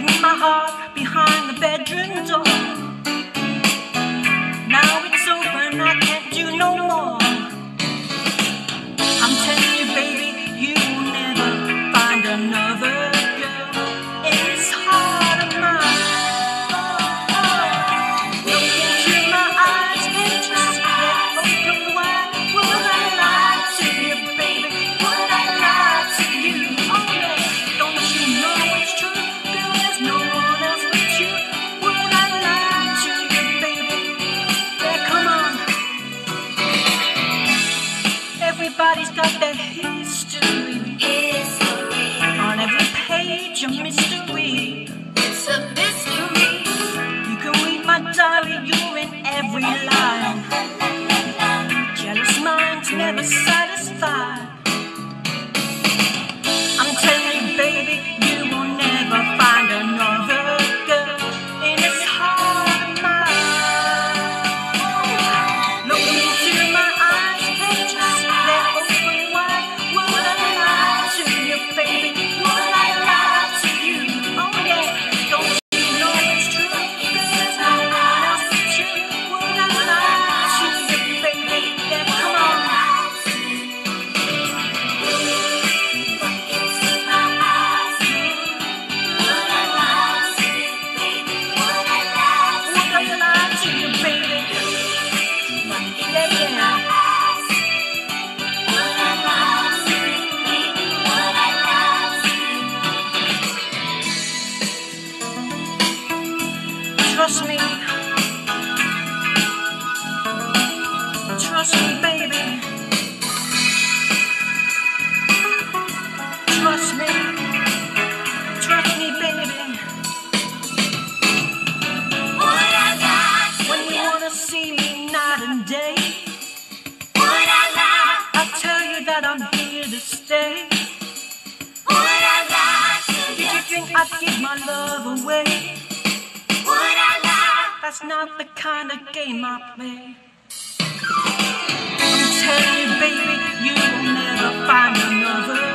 in my heart. Got history. History. On every page, a mystery. It's a mystery. You can read my diary, you're in every line. Trust me. Trust me, baby. Trust me. Trust me, baby. When you wanna see me night and day, I tell you that I'm here to stay. Did you think I'd give my love away? That's not the kind of game I play. I tell you, baby, you'll never find another.